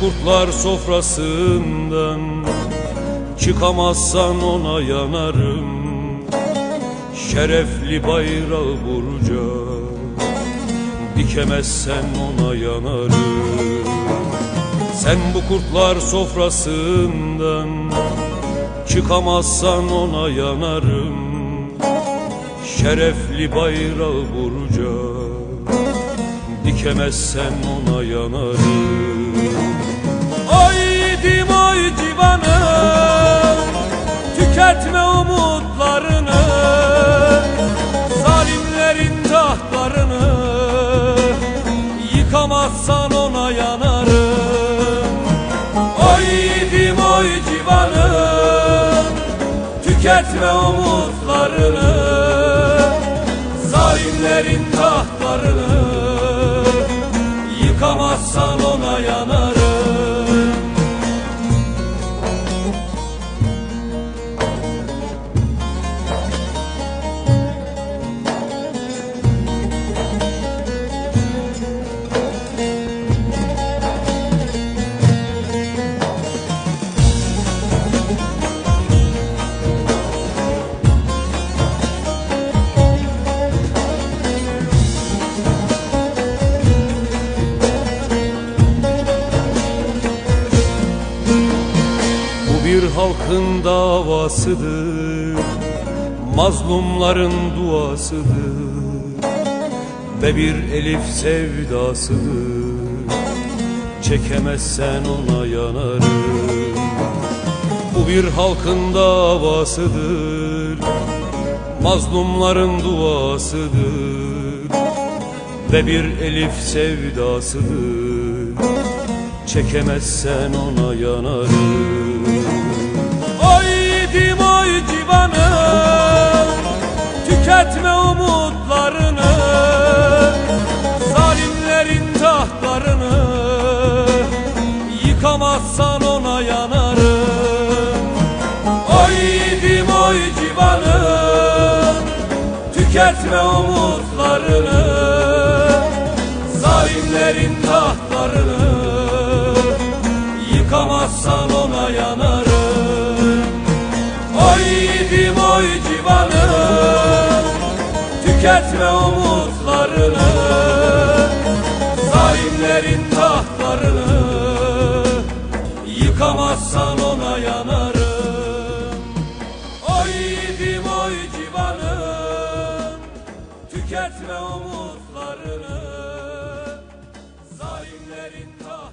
kurtlar sofrasından. Çıkamazsan ona yanarım. Şerefli bayrağı burca. Dikemezsen ona yanarım. Sen bu kurtlar sofrasından. Çıkamazsan ona yanarım. Şerefli bayrağı burca. Dikemezsen ona yanarım Yıkamazsan ona yanarım. Oydim oy civanım. Tüketme umutlarını. Zalimlerin tahtlarını Yıkamazsan bir halkın davasıdır Mazlumların duasıdır Ve bir elif sevdasıdır. Çekemezsen ona yanarım. Bu bir halkın davasıdır Mazlumların duasıdır Ve bir elif sevdasıdır. Çekemezsen ona yanarım Yıkamazsan ona yanarım. Oydim oy civanım Tüketme umutlarını. Zalimlerin tahtlarını Yıkamazsan ona yanarım. Oydim oy civanım Tüketme umutlarını Yıkamazsan ona yanarım. Oydim oy civanım. Tüketme umutlarını. Zalimlerin tahtlarını